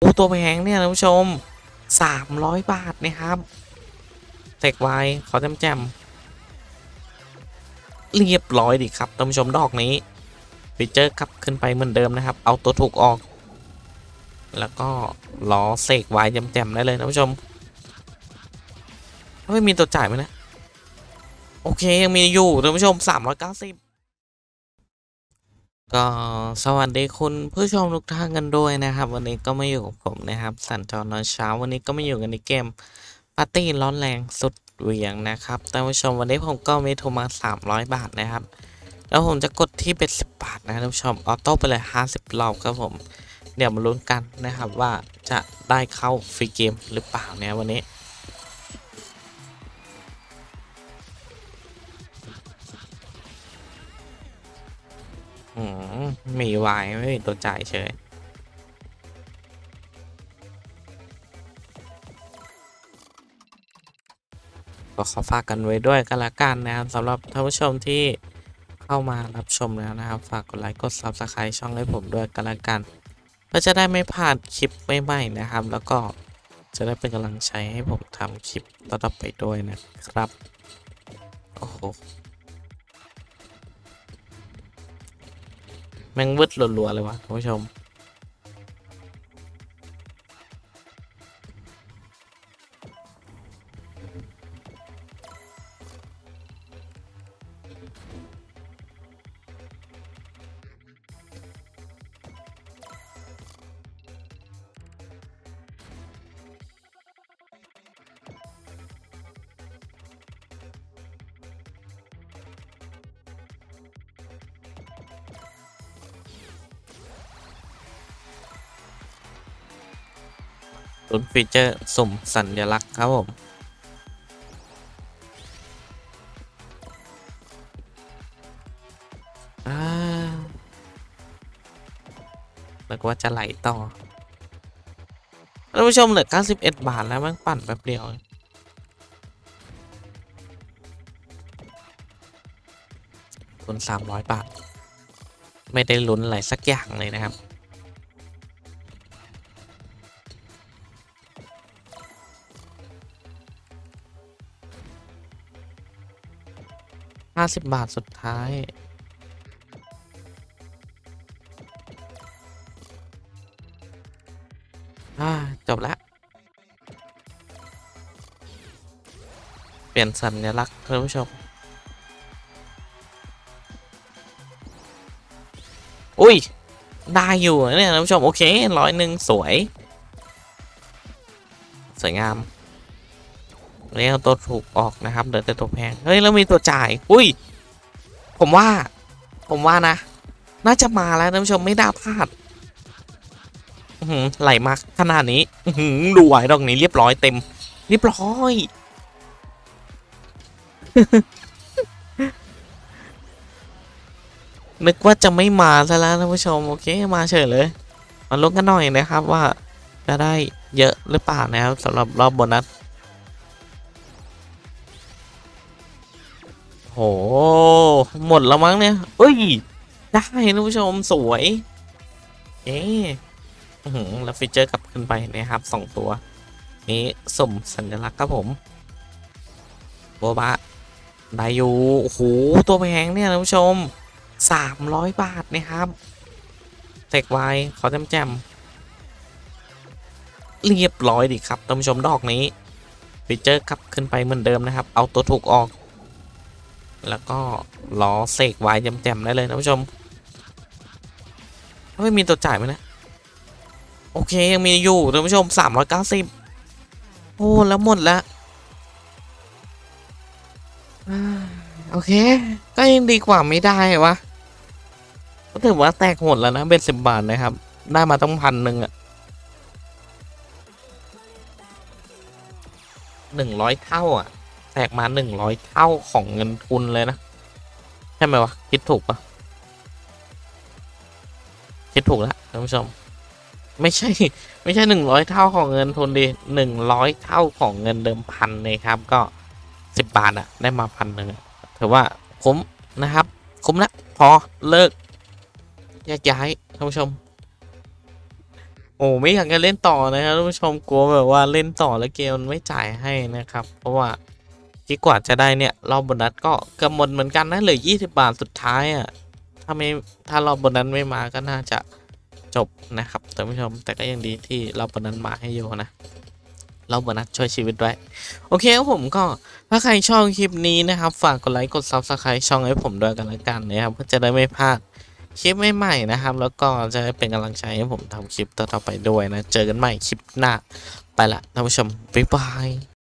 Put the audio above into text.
โอ้ตัวแพงเนี่ยท่านผู้ชมสามร้อยบาทนะครับเทกไวขอจำแจมเรียบร้อยดิครับท่านผู้ชมดอกนี้ฟีเจอร์ขับขึ้นไปเหมือนเดิมนะครับ เอาตัวถูกออก แล้วก็ล้อเสกไว้จำแจมได้เลยท่านผู้ชมไม่มีตัวจ่ายไหมนะ โอเคยังมีอยู่ท่านผู้ชม 390 ก็สวัสดีคุณผู้ชมทุกท่านกันด้วยนะครับ วันนี้ก็มาอยู่กับผมนะครับ สันจรนอนเช้าวันนี้ก็มาอยู่กันในเกมปาร์ตี้ร้อนแรงสุดเหวี่ยงนะครับท่านผู้ชมวันนี้ผมก็มีโทรมา 300 บาทนะครับ แล้วผมจะกดที่เป็น10 บาทนะครับท่านผู้ชมออโต้ไปเลย 50รอบครับผม เดี๋ยวมาลุ้นกันนะครับว่าจะได้เข้าฟรีเกมหรือเปล่าเนี่ยวันนี้ อืมมีวายไม่มีตัวจ่ายเฉย ก็ขอฝากกันไว้ด้วยกันละกันนะครับสำหรับท่านผู้ชมที่เข้ามารับชมแล้วนะครับ ฝากกดไลค์กด Subscribe ช่องให้ผมด้วยกันละกันเพื่อจะได้ไม่พลาดคลิปใหม่ๆนะครับ แล้วก็จะได้เป็นกำลังใจให้ผมทำคลิปต่อๆไปด้วยนะครับ โอ้โห แม่งวึดรัวๆเลยวะท่านผู้ชม ลุ้นฟีเจอร์สุ่มสัญลักษณ์ครับผมอาแล้วก็ว่าจะไหลต่อท่านผู้ชมเหลือ 91 บาทแล้วมันปั่นแป๊บเดียวทุน300 บาท ไม่ได้ลุ้นอะไรสักอย่างเลยนะครับ ห้าสิบบาทสุดท้ายอ่าจบแล้วเปลี่ยนสัญลักษณ์ท่านผู้ชม อุ้ย ได้อยู่เนี่ยท่านผู้ชม โอเคร้อยหนึ่งสวย สวยงาม นี่เอาตัวถูกออกนะครับเหลือแต่ตัวแพงเฮ้ยแล้วมีตัวจ่าย อุ้ย ผมว่า ผมว่านะ น่าจะมาแล้วท่านผู้ชมไม่น่าพลาดอื้อหือไหลมาขนาดนี้อื้อหือดูไหวดอกนี้เรียบร้อยเต็ม เรียบร้อย นึกว่าจะไม่มาซะแล้วท่านผู้ชม โอเคมาเฉยเลยมาลุ้นกันหน่อยนะครับว่าจะได้เยอะหรือเปล่านะครับสำหรับรอบโบนัส โห หมดแล้วมั้งเนี่ยเอ้ย ได้ท่านผู้ชมสวย เอ๊หือแล้วฟีเจอร์กลับขึ้นไปนะครับสองตัว นี้สมสัญลักษณ์ครับผมโบบะได้อยู่โอ้โหตัวแพงเนี่ยท่านผู้ชมสามร้อยบาทนะครับเทกไวขอจำแจมเรียบร้อยดิครับท่านผู้ชมดอกนี้ฟีเจอร์กลับขึ้นไปเหมือนเดิมนะครับ เอาตัวถูกออก แล้วก็ล้อเสกไว้จำแจมได้เลยท่านผู้ชมไม่มีตัวจ่ายไหมนะ โอเคยังมีอยู่ท่านผู้ชม 390 โอ้ แล้วหมดแล้วอ่าโอเค ก็ยังดีกว่าไม่ได้วะก็ถือว่าแตกหมดแล้วนะเบ็ดสิบบาทนะครับ ได้มาต้องพันหนึ่งอะหนึ่งร้อยเท่าอะ แตกมาหนึ่งร้อยเท่าของเงินทุนเลยนะ ใช่ไหมวะ คิดถูกปะคิดถูกแล้วท่านผู้ชม ไม่ใช่ ไม่ใช่หนึ่งร้อยเท่าของเงินทุนดีหนึ่งร้อยเท่าของเงินเดิมพันเลยครับ ก็สิบบาทอะได้มาพันหนึ่งถือว่าคุ้มนะครับ คุ้มแล้วพอเลิกแยกย้ายท่านผู้ชม โอ้ไม่อยากจะเล่นต่อนะครับท่านผู้ชมกลัวแบบว่าเล่นต่อแล้วเกมมันไม่จ่ายให้นะครับ เพราะว่า ที่กว่าจะได้เนี่ยรอบโบนัสก็กือบหมดเหมือนกันนะเหลือ20 บาทสุดท้ายอะถ้าไม่ถ้ารอบโบนัสไม่มาก็น่าจะจบนะครับท่านผู้ชมแต่ก็ยังดีที่รอบโบนัสมาให้อยู่นะรอบโบนัสช่วยชีวิตด้วยโอเคครับผมก็ถ้าใครชอบคลิปนี้นะครับ ฝากกดไลค์กด Subscribe ช่องให้ผมด้วยกันละกันนะครับเพื่อจะได้ไม่พลาดคลิปใหม่ๆนะครับ แล้วก็จะได้เป็นกำลังใจให้ผมทำคลิปต่อๆไปด้วยนะ เจอกันใหม่คลิปหน้า ไปละท่านผู้ชมบ๊ายบาย